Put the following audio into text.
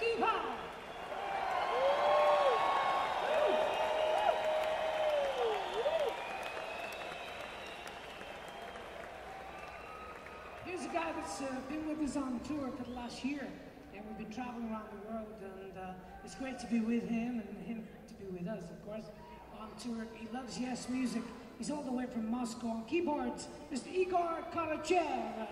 Here's a guy that's uh, been with us on tour for the last year, and we've been traveling around the world, and uh, it's great to be with him and him to be with us, of course, on tour. He loves Yes Music. He's all the way from Moscow. On keyboards, Mr. Igor Khoroshev.